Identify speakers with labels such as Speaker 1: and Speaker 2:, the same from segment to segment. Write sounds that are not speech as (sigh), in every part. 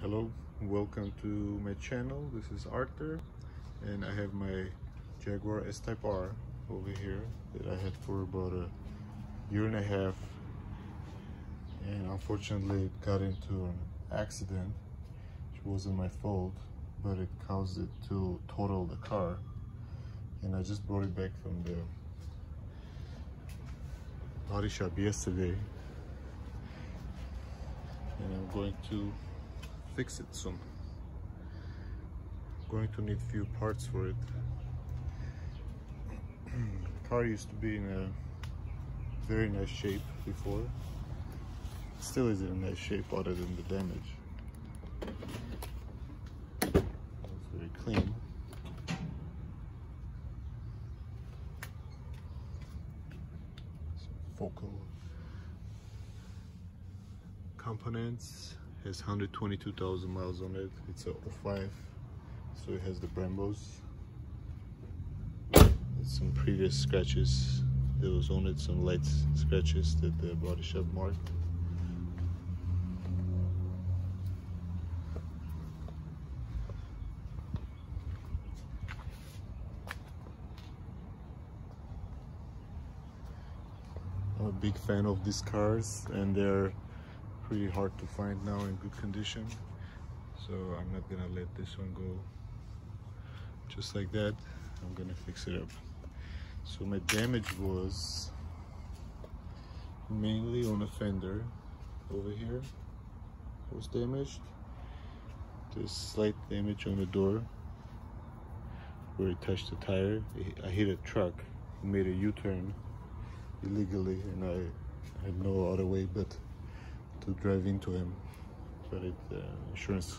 Speaker 1: hello welcome to my channel. This is Arthur and I have my Jaguar S-Type R over here that I had for about a year and a half and unfortunately it got into an accident. Which wasn't my fault but it caused it to total the car and I just brought it back from the body shop yesterday. And I'm going to fix it soon. Going to need few parts for it. (clears throat) car used to be in a very nice shape before. Still is in a nice shape other than the damage. It's very clean. focal components has 122,000 miles on it. It's a 05 so it has the Brembos some previous scratches there was on it some light scratches that the body shop marked. I'm a big fan of these cars and they're pretty hard to find now in good condition. So I'm not gonna let this one go. Just like that I'm gonna fix it up. So my damage was mainly on a fender over here was damaged. There's slight damage on the door where it touched the tire. I hit a truck. Made a U-turn illegally and I had no other way but to drive into him. But it uh, insurance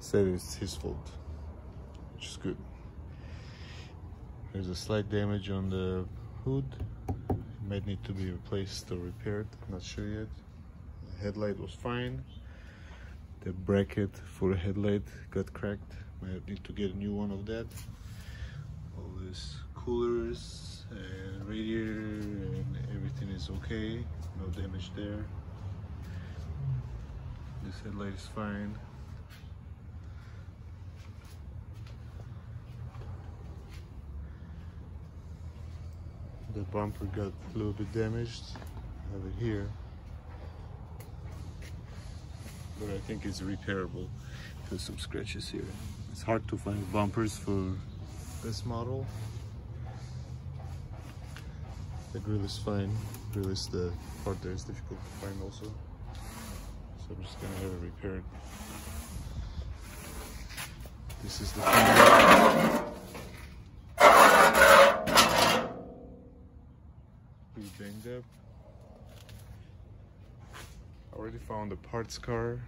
Speaker 1: said it's his fault which is good. There's a slight damage on the hood. It might need to be replaced or repaired not sure yet. The headlight was fine. The bracket for the headlight got cracked. Might need to get a new one of that. All these coolers and radiator and everything is okay. No damage there this headlight is fine. The bumper got a little bit damaged. I have it here. But I think it's repairable there's some scratches here. It's hard to find bumpers for this model. The grill is fine. Grill is the part that is difficult to find also. I'm just gonna have it repaired. This is the pretty banged up. I already found a parts car.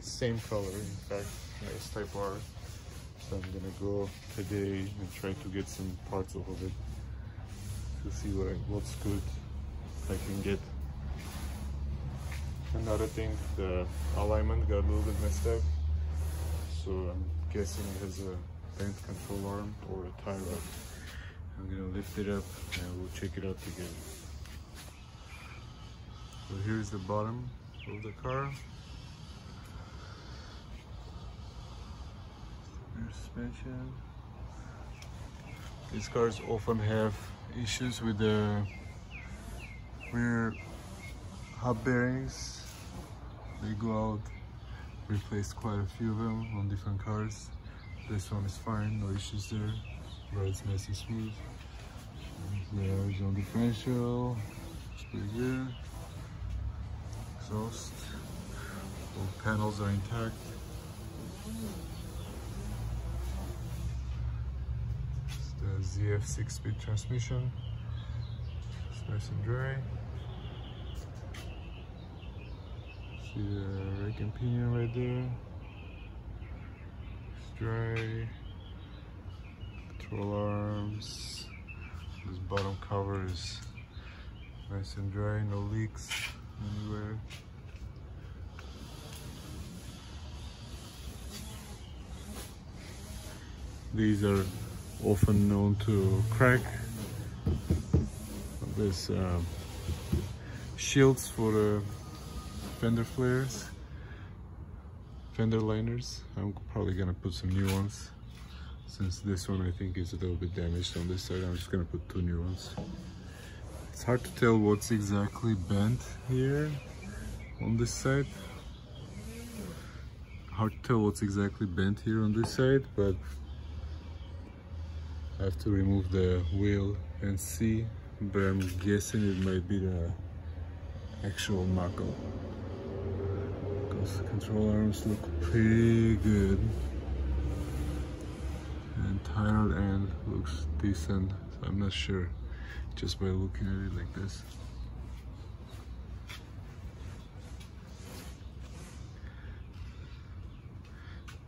Speaker 1: Same color, in fact, nice type R. So I'm gonna go today and try to get some parts off of it to see what I, what's good I can get. Another thing, the alignment got a little bit messed up. So I'm guessing it has a bent control arm or a tie rod. I'm gonna lift it up and we'll check it out together. So here's the bottom of the car. Suspension. These cars often have issues with the rear hub bearings. They go out, replaced quite a few of them on different cars. This one is fine, no issues there. Rides nice and smooth. There's on differential, it's pretty good. Exhaust, all panels are intact. The ZF 6-speed transmission. It's nice and dry. See the rack pinion right there. Dry. Control arms. This bottom cover is nice and dry, no leaks anywhere. These are often known to crack. There's um, shields for the fender flares. fender liners. I'm probably gonna put some new ones since this one I think is a little bit damaged on this side. I'm just gonna put two new ones. It's hard to tell what's exactly bent here on this side. Hard to tell what's exactly bent here on this side, but I have to remove the wheel and see, but I'm guessing it might be the actual knuckle. The control arms look pretty good. And tire end looks decent, so I'm not sure just by looking at it like this.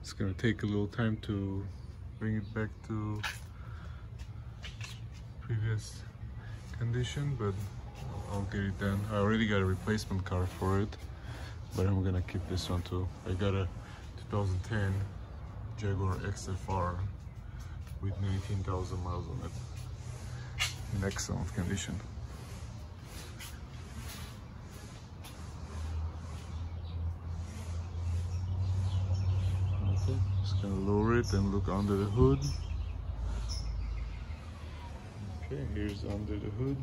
Speaker 1: It's gonna take a little time to bring it back to previous condition, but I'll get it done. I already got a replacement car for it, but I'm gonna keep this one too. I got a 2010 Jaguar XFR with 19,000 miles on it in excellent condition. Okay, just gonna lower it and look under the hood. Okay, here's under the hood.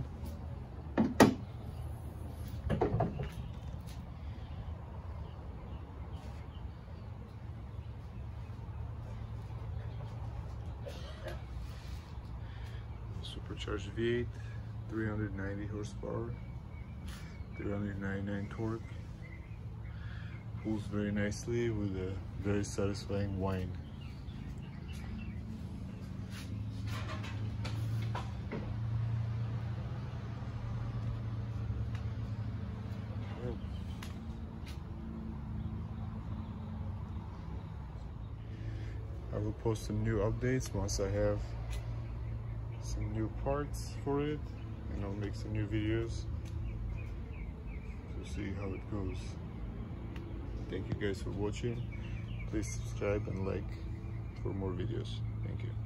Speaker 1: Supercharged V8, 390 horsepower, 399 torque. Pulls very nicely with a very satisfying whine. I will post some new updates once I have some new parts for it and I'll make some new videos to see how it goes. Thank you guys for watching. Please subscribe and like for more videos. Thank you.